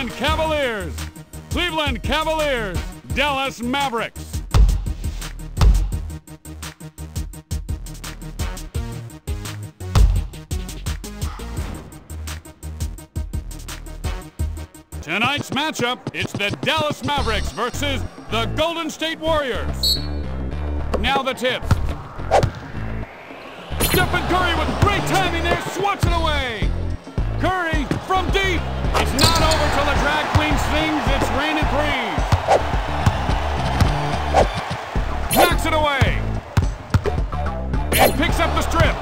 Cleveland Cavaliers. Cleveland Cavaliers. Dallas Mavericks. Tonight's matchup, it's the Dallas Mavericks versus the Golden State Warriors. Now the tip. Stephen Curry with great timing there, swats it away. Curry from deep. It's not over till the drag queen sings its rain and threes. Knocks it away. And picks up the strip.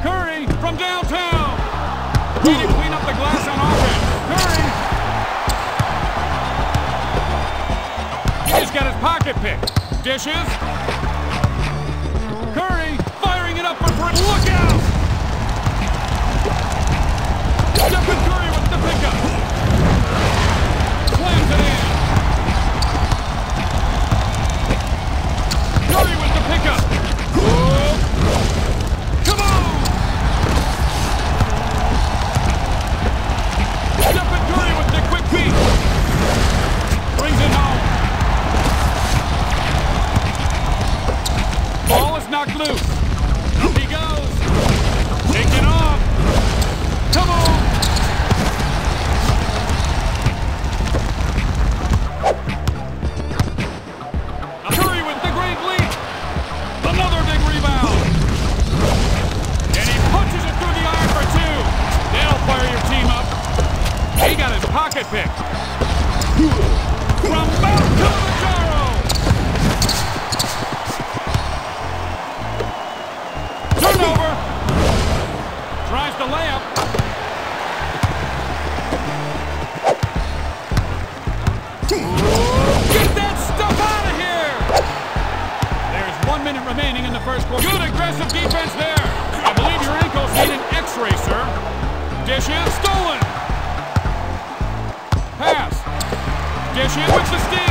Curry from downtown. Ready to clean up the glass on offense. Curry. He's got his pocket picked. Dishes. Curry firing it up for three. Look out! Stephen Curry with the pickup. Slams it in. Curry with the pickup. Come on! Stephen Curry with the quick feet. Brings it home. Ball is knocked loose. The layup. Get that stuff out of here! There's one minute remaining in the first quarter. Good aggressive defense there. I believe your ankles need an x-ray, sir. Dishes stolen. Pass. Dishes with the steal.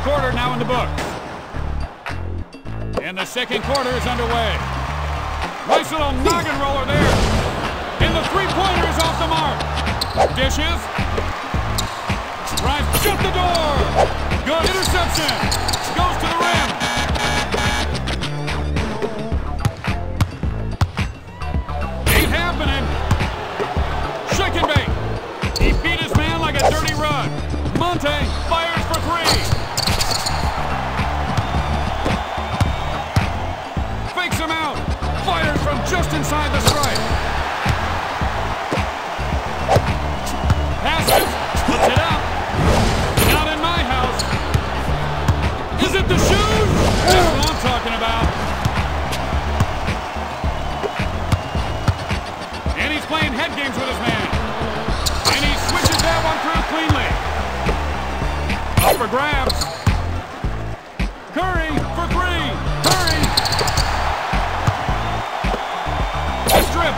First quarter now in the books. And the second quarter is underway. Nice little noggin roller there. And the three-pointer is off the mark. Dishes. Drive, shut the door. Good interception. Goes to the rim. Ain't happening. Shake and bake. He beat his man like a dirty rug. Monte from just inside the stripe. Passes. Puts it up. Not in my house. Is it the shoes? That's what I'm talking about. And he's playing head games with his man. And he switches that one through cleanly. Up for grabs. Curry strip.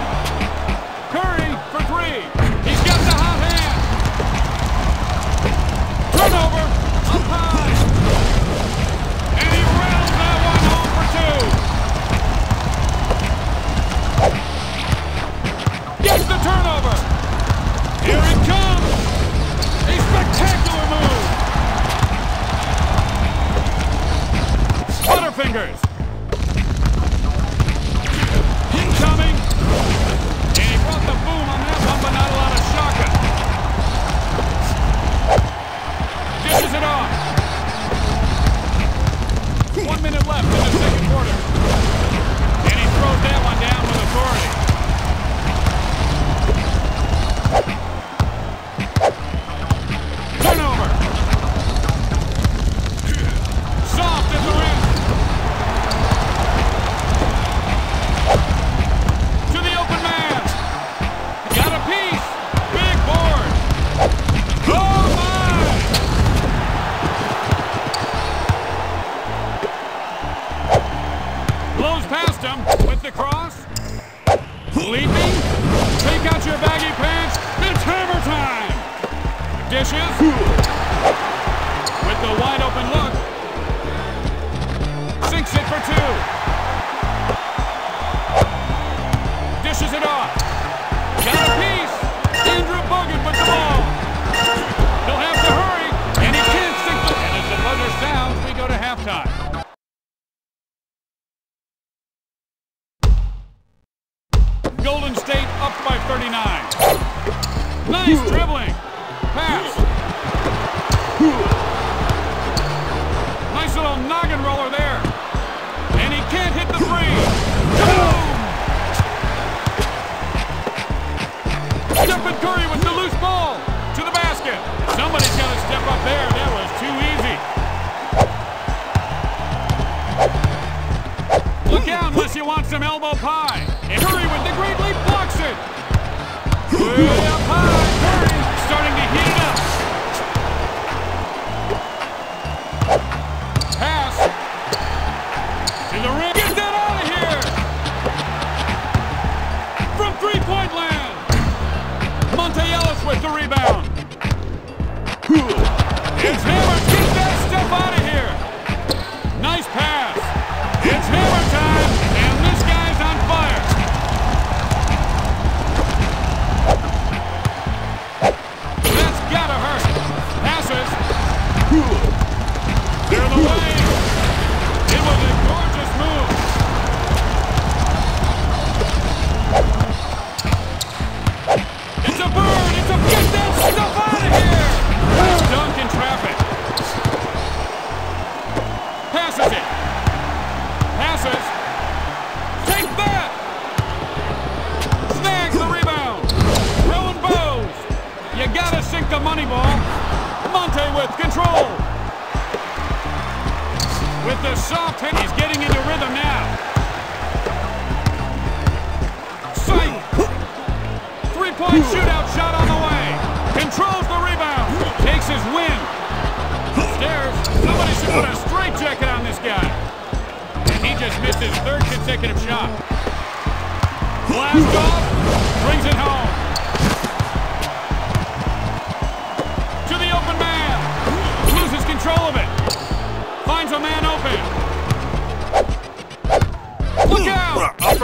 Curry for three. He's got the hot hand. Turnover. Up high. And he rattles that one home for two. Gets the turnover. Here it comes. A spectacular move. Boston finishes it off. One minute left in the second quarter. And he throws that one down with authority. Curry with the loose ball to the basket. Somebody's got to step up there. That was too easy. Look out unless you want some elbow pie. And Curry with the great leap blocks it. Way up It's hammer. Get that step out of here. Nice pass. It's hammer time, and this guy's on fire. That's gotta hurt. Passes. They're the way.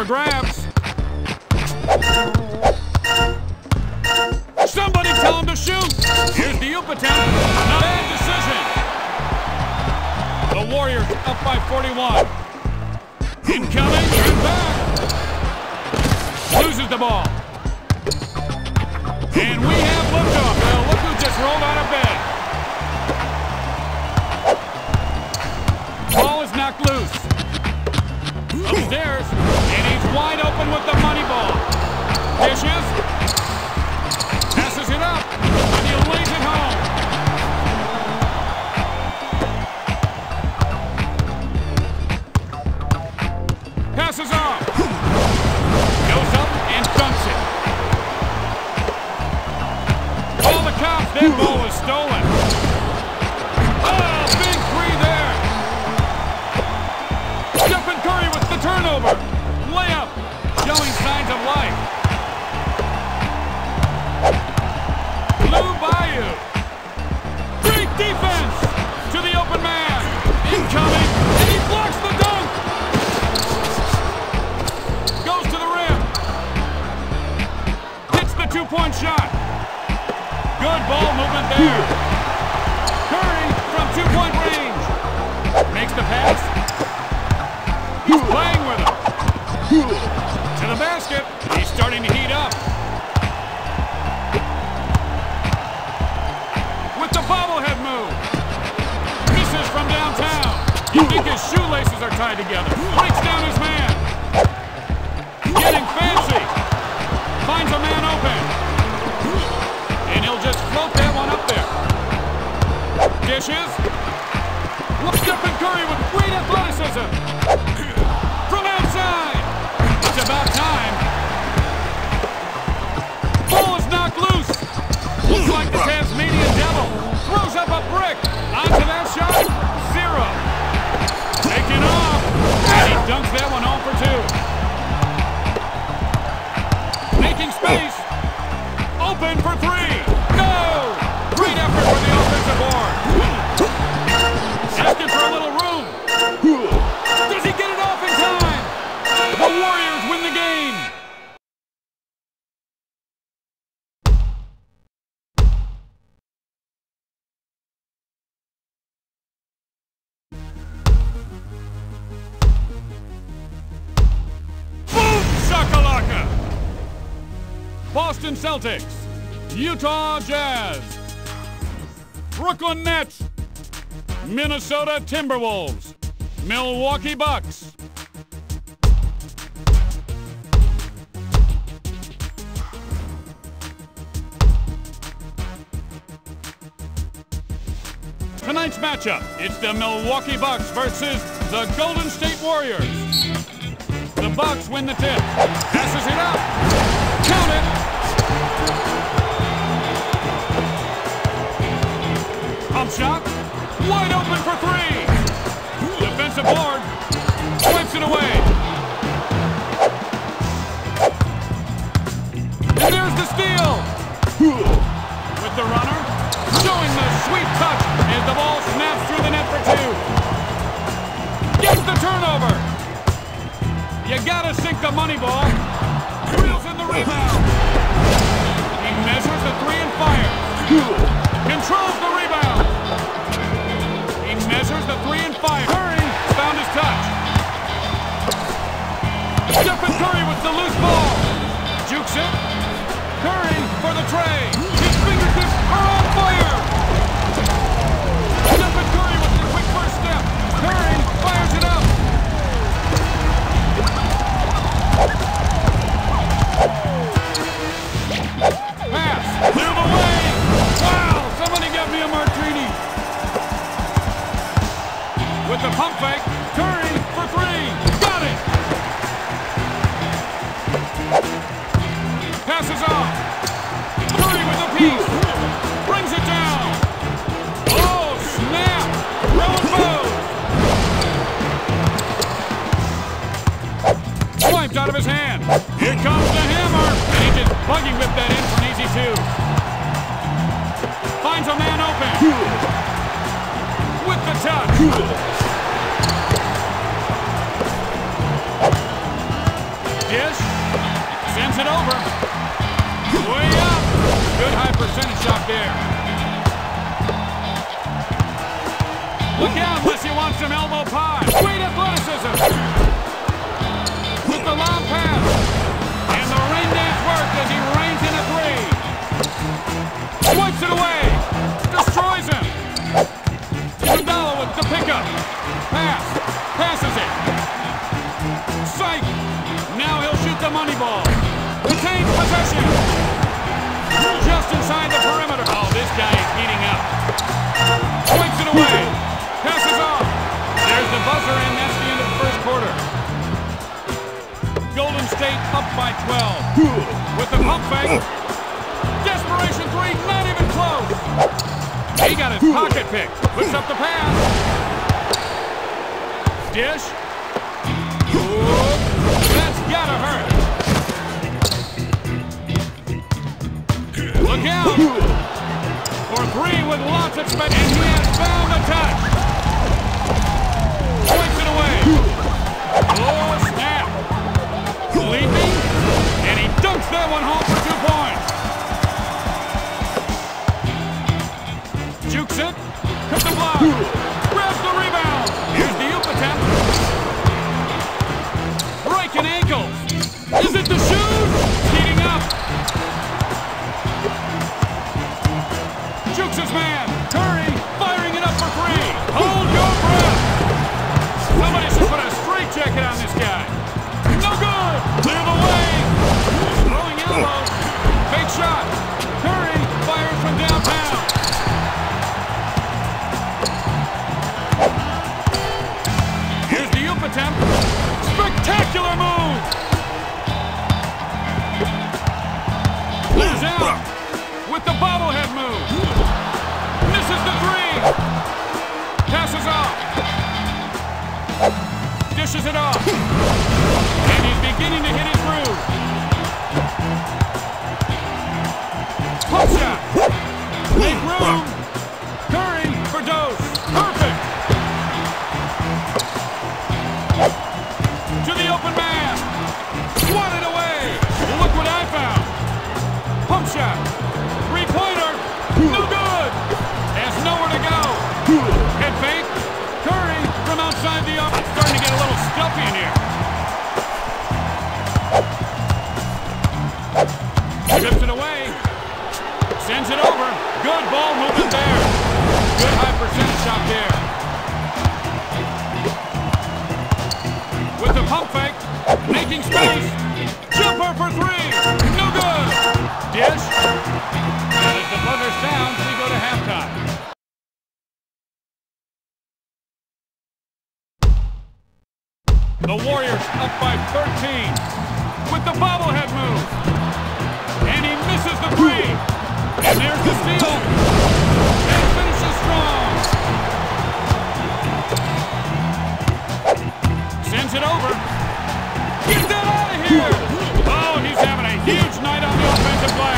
grabs. Somebody tell him to shoot. Here's the Upatown. Not a decision. The Warriors up by 41. Incoming and back. Loses the ball. And we have liftoff. Now look who just rolled out of bed. happened with the money ball? Dishes. Passes it up. And he lays it home. Passes off. Goes up and dunks it. All the cops, that ball was stolen. Celtics. Utah Jazz. Brooklyn Nets. Minnesota Timberwolves. Milwaukee Bucks. Tonight's matchup, it's the Milwaukee Bucks versus the Golden State Warriors. The Bucks win the tip. Passes it up. Count it. Pump shot. Wide open for three. Defensive board. Swipes it away. And there's the steal. With the runner. Showing the sweet touch as the ball snaps through the net for two. Gets the turnover. You gotta sink the money ball. Reels in the rebound. He measures the three and fires. Controls the rebound. Measures the three and five. Curry found his touch. Stephen Curry with the loose ball. Jukes it. Curry for the tray. His fingertips are With the pump fake, Curry for three. Got it. Passes off. Curry with a piece. Brings it down. Oh, snap. Move. Swiped out of his hand. Here comes the hammer. And he just buggy whipped that in for an easy two. Finds a man open. The. Dish. Sends it over. Way up. Good high percentage shot there. Look out unless you want some elbow pie. Great athleticism. With the long pass. And the rain dance works as he rains in a three. Swipes it away. He'll shoot the money ball. Retains possession. Just inside the perimeter. Oh, this guy is heating up. Swings it away. Passes off. There's the buzzer, and that's the end of the first quarter. Golden State up by 12. With the pump fake. Desperation three, not even close. He got his pocket picked. Puts up the pass. Dish. Three with lots of space. And he has found a touch. Points it away. Oh, snap. Leaping. And he dunks that one home for two points. Jukes it. Took the block. With the bobblehead move. Misses the three. Passes off. Dishes it off. And he's beginning to hit his groove. Pump shot. Make room. Turns it over. Good ball movement there. Good high percentage shot there. With the pump fake. Making space. Jumper for three. No good. Dish. And as the buzzer sounds, we go to halftime. The Warriors up by 13 with the bobblehead move. And he misses the three. And there's the steal. Strong. Sends it over. Get that out of here. Oh, he's having a huge night on the offensive glass.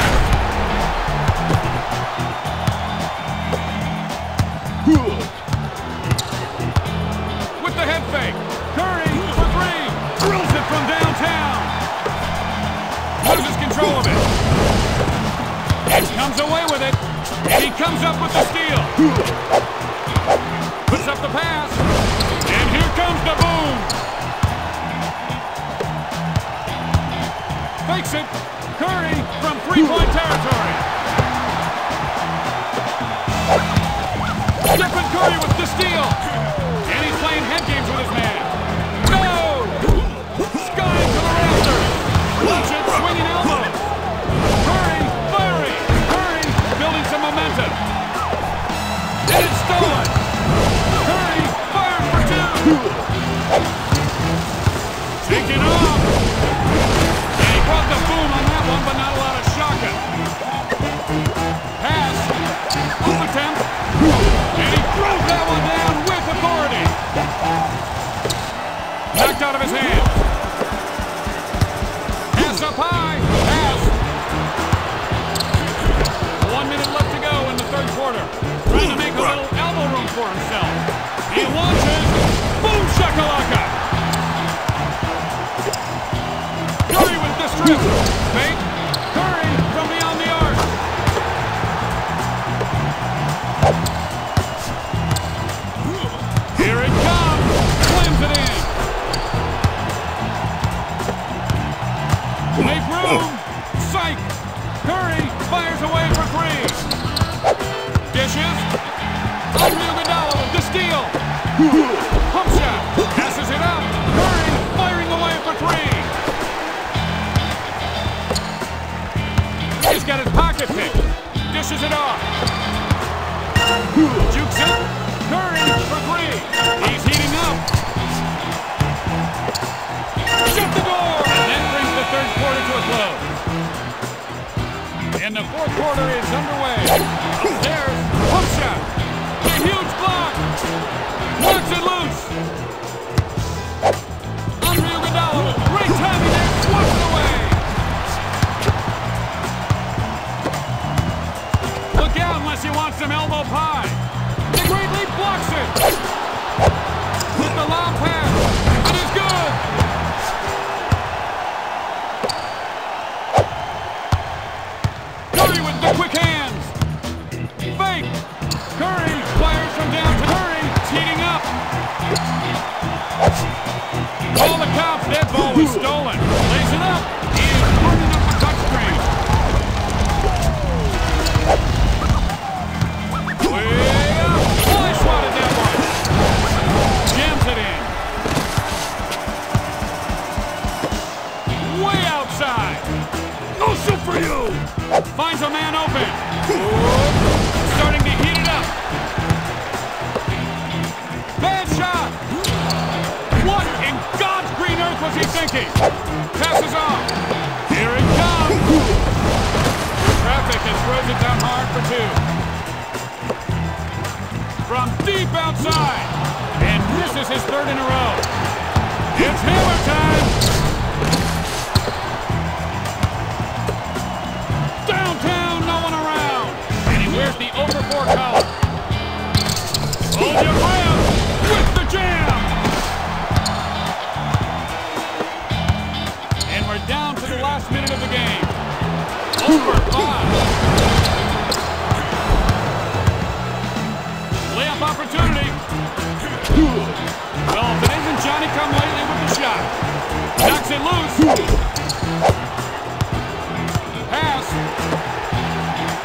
Comes away with it. And he comes up with the steal. Puts up the pass. And here comes the boom. Fakes it. Curry from three-point territory. Stephen Curry with the steal. Of his hand. Pass up high. Pass. One minute left to go in the third quarter. Trying to make a little elbow room for himself. He launches. Boom shakalaka. Curry with the. Fake. Outside. And this is his third in a row. It's hammer time. Downtown, no one around. And he wears the over four collar. Hold come lately with the shot. Knocks it loose. Pass.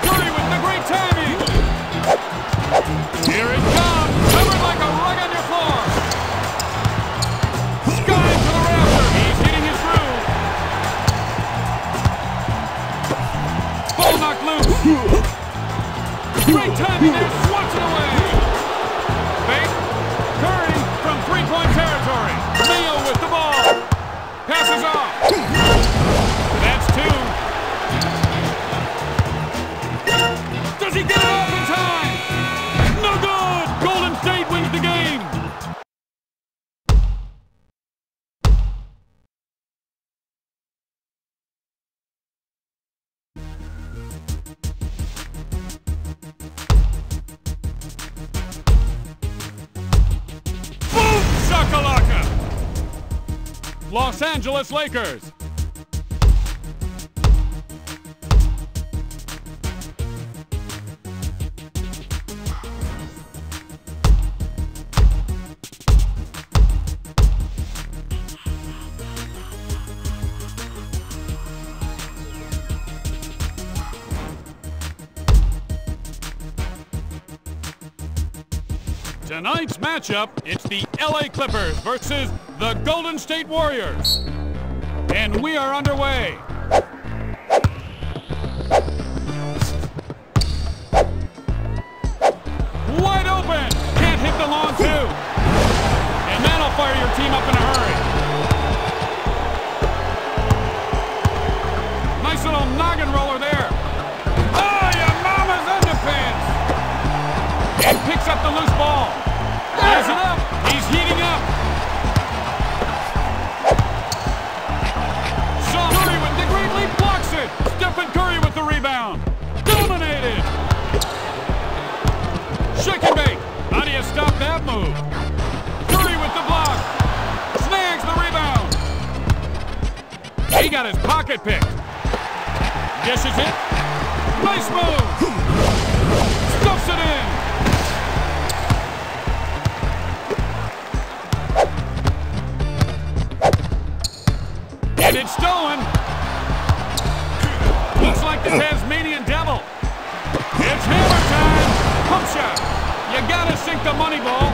Curry with the great timing. Here it comes. Covered like a rug on your floor. Sky to the rafter. He's getting his groove. Ball knocked loose. Great timing there. Angeles Lakers. Tonight's matchup, it's the LA Clippers versus the Golden State Warriors. And we are underway. Wide open! Can't hit the long two. And that'll fire your team up in a hurry. Nice little noggin roller there. Oh, your mama's underpants! And picks up the loose ball. Ties it up. Got his pocket picked. Dishes it. Nice move. Stuffs it in. And it's stolen. Looks like the Tasmanian Devil. It's hammer time. Pump shot. You gotta sink the money ball.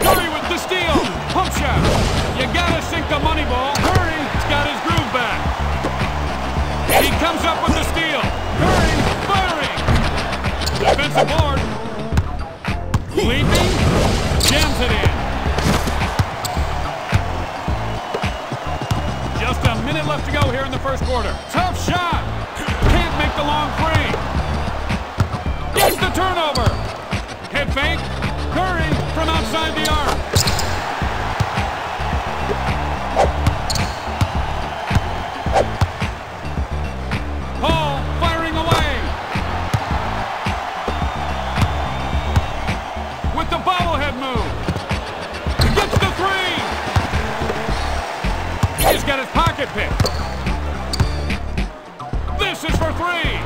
Curry with the steal. Pump shot. You gotta sink the money ball. Curry's got his groove back. He comes up with the steal. Curry firing. Defensive board. Leaping. Jams it in. Just a minute left to go here in the first quarter. Tough shot. Can't make the long three. Gets the turnover. Head fake. Curry from outside the arc. His. This is for three.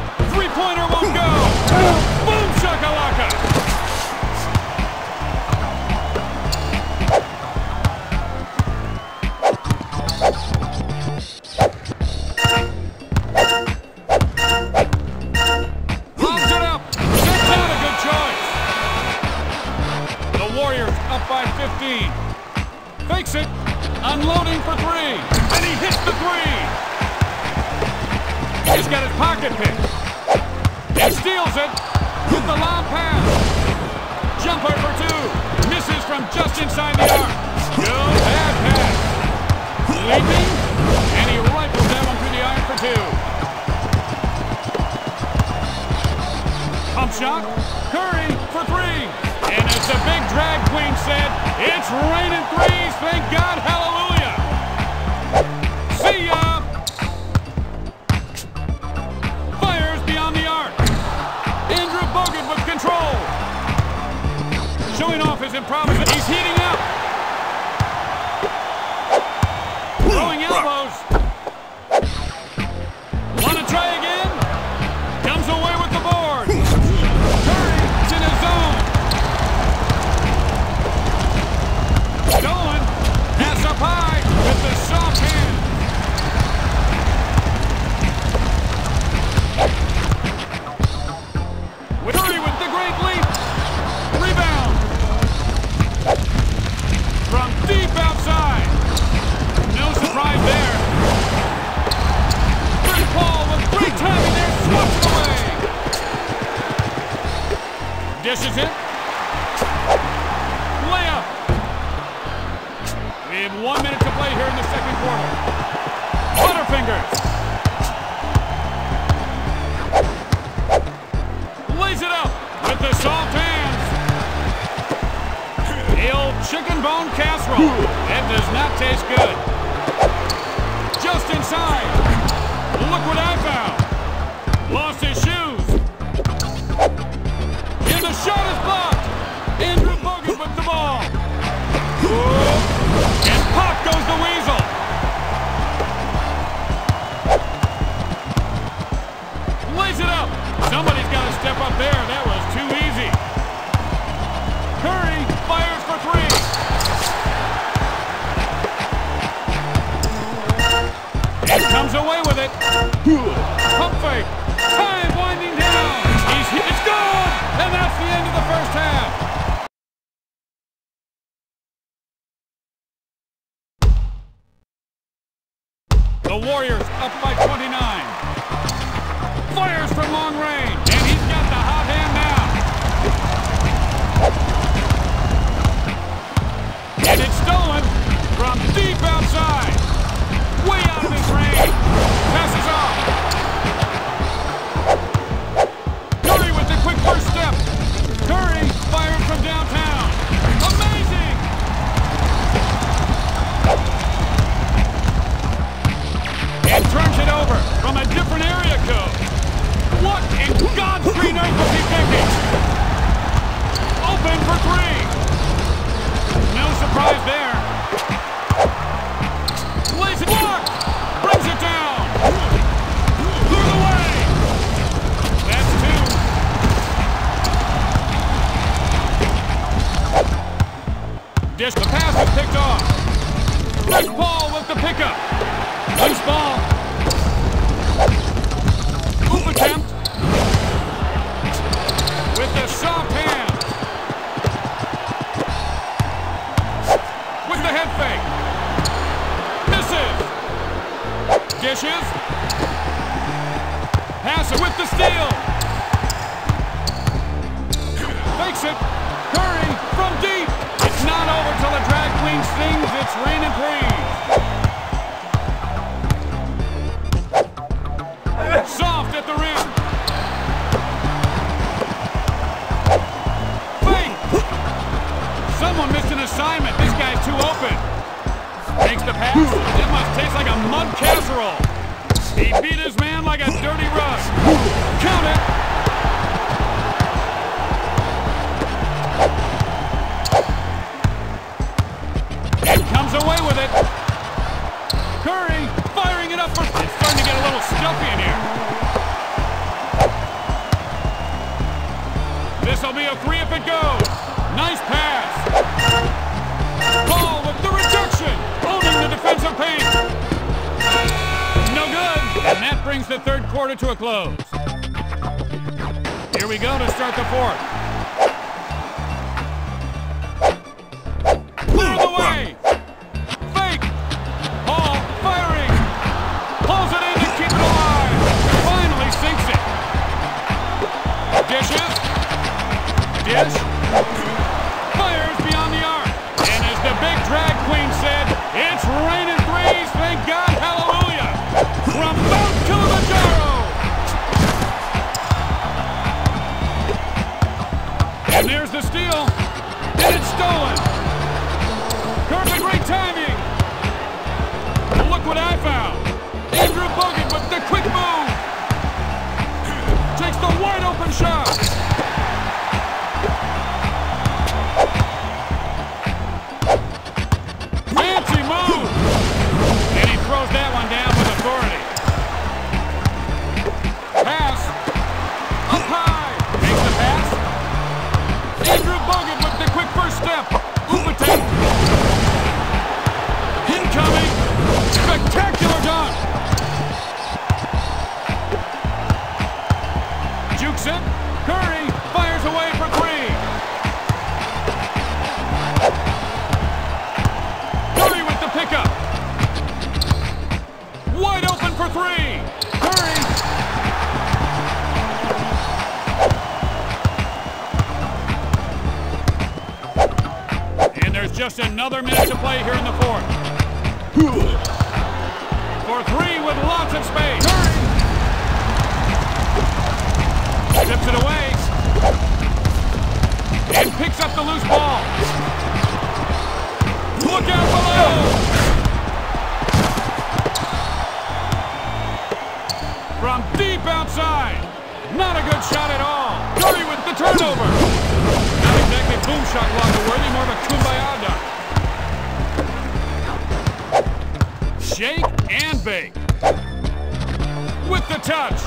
Warriors up by 29. Fires from long range, and he's got the hot hand now. And it's stolen from deep outside. Way out of his range. From a different area code. What in God's green earth was he thinking? Open for three. No surprise there. Lays it blocked. Brings it down. Through the way. That's two. Dish, the pass is picked off. Chris Paul with the pickup. Loose ball. This'll be a three if it goes. Nice pass. Ball with the rejection. Owning the defensive paint. No good. And that brings the third quarter to a close. Here we go to start the fourth. Open shot. Another minute to play here in the fourth. For three with lots of space. Tips it away. And picks up the loose ball. Look out below. From deep outside. Not a good shot at all. Curry with the turnover. Not exactly boom shot locker worthy, more of a kumbaya dunk. shake and bake. With the touch.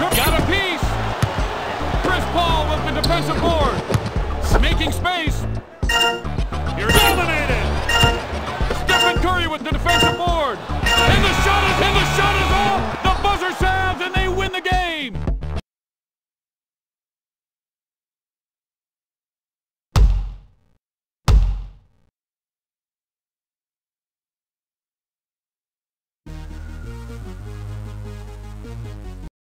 Got a piece. Chris Paul with the defensive board. Making space. You're dominated. Stephen Curry with the defensive board. And the shot is, and the shot is up.